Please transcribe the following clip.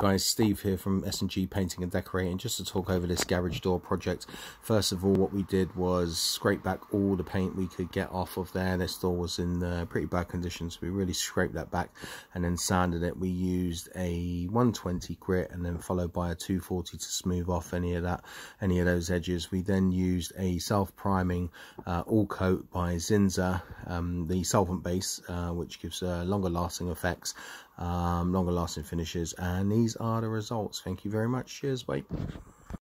guys steve here from s&g painting and decorating just to talk over this garage door project. First of all what we did was scrape back all the paint we could get off of there. This door was in uh, pretty bad condition so we really scraped that back and then sanded it. We used a 120 grit and then followed by a 240 to smooth off any of that any of those edges. We then used a self-priming uh, AllCoat by Zinsser um, the solvent base uh, which gives uh, longer lasting effects um, longer lasting finishes. And these are the results. Thank you very much. Cheers bye